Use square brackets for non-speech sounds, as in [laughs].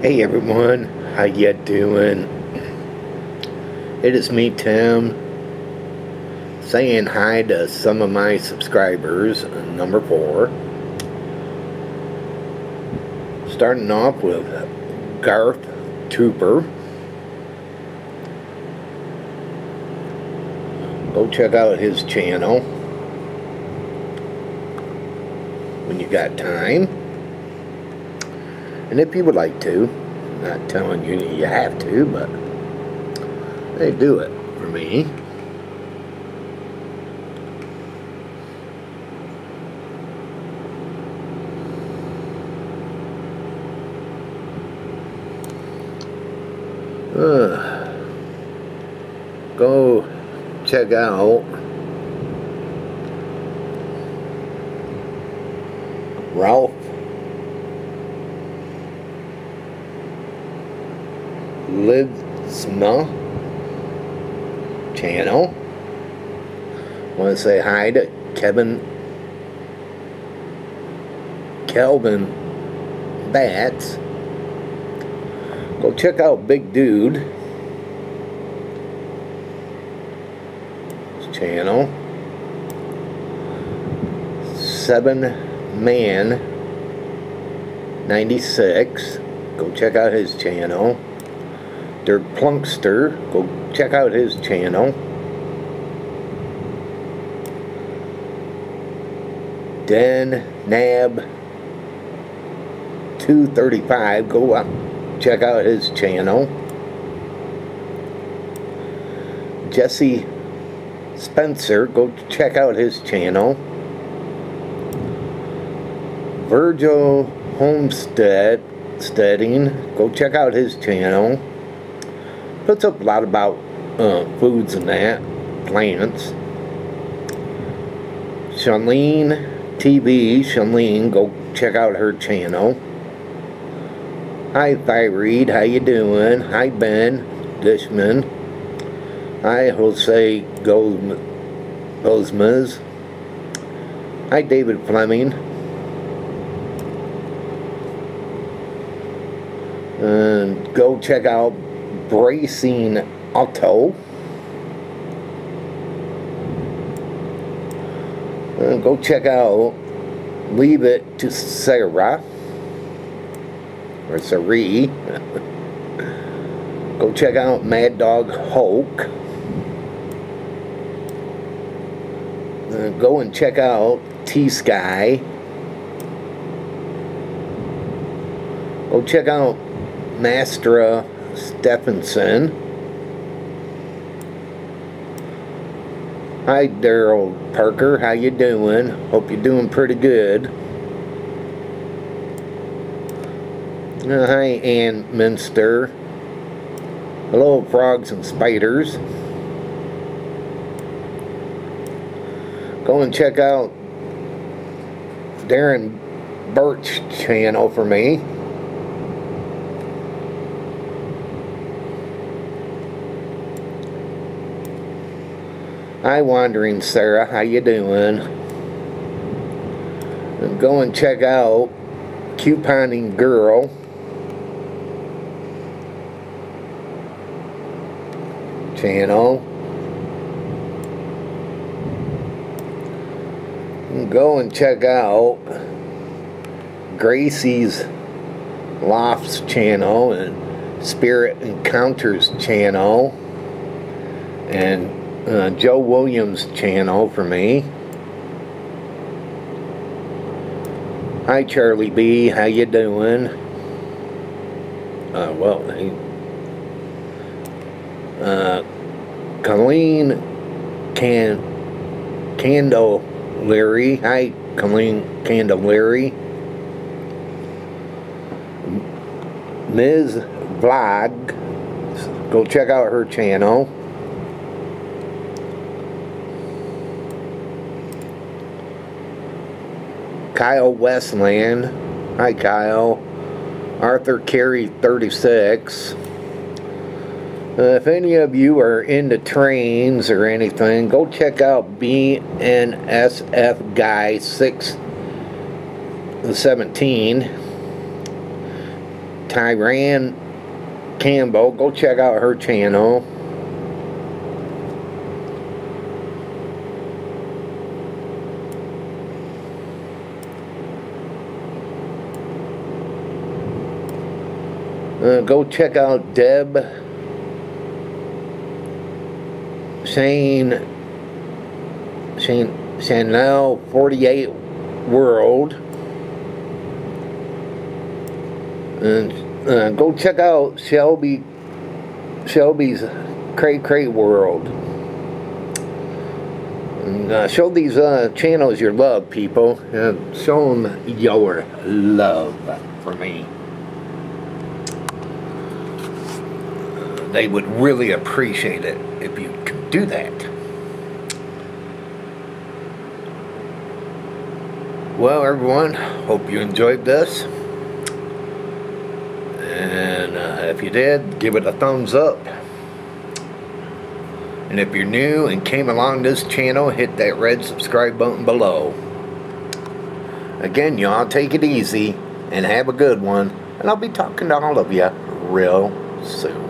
Hey everyone, how you doing? It is me, Tim, saying hi to some of my subscribers, number four. Starting off with Garth Trooper. Go check out his channel when you got time. And if you would like to, I'm not telling you you have to, but they do it for me. Uh, go check out Ralph Lidsma channel. Want to say hi to Kevin Kelvin Bats. Go check out Big Dude. Channel. Seven Man 96. Go check out his channel. Plunkster. Go check out his channel. Den Nab 235. Go up, check out his channel. Jesse Spencer. Go check out his channel. Virgil Homestead Steading. Go check out his channel puts up a lot about uh, foods and that, plants. Shalene TV, Shalene, go check out her channel. Hi Thyreed, how you doing? Hi Ben Dishman. Hi Jose Gozmaz. Hi David Fleming. And go check out Bracing Auto. And go check out Leave It to Sarah. Or Sari. [laughs] go check out Mad Dog Hulk. Uh, go and check out T-Sky. Go check out Mastra Stephenson. Hi Daryl Parker, how you doing? Hope you're doing pretty good. Uh, hi Ann Minster. Hello frogs and spiders. Go and check out Darren Birch channel for me. Hi, Wandering Sarah. How you doing? Go and check out Couponing Girl. Channel. Go and check out Gracie's Lofts channel and Spirit Encounters channel and uh, Joe Williams channel for me. Hi Charlie B, how you doing? Uh, well, hey, uh, Colleen Can Leary. Hi, Colleen Candle Leary. Ms. Vlog. Go check out her channel. Kyle Westland. Hi, Kyle. Arthur Carey 36. Uh, if any of you are into trains or anything, go check out BNSF Guy 617. Tyran Campbell. Go check out her channel. Uh, go check out Deb Shane Shane Chanel 48 World. And uh, go check out Shelby Shelby's Cray Cray World. And, uh, show these uh, channels your love people. Uh, show them your love for me they would really appreciate it if you could do that. Well, everyone, hope you enjoyed this. And uh, if you did, give it a thumbs up. And if you're new and came along this channel, hit that red subscribe button below. Again, y'all, take it easy and have a good one. And I'll be talking to all of you real soon.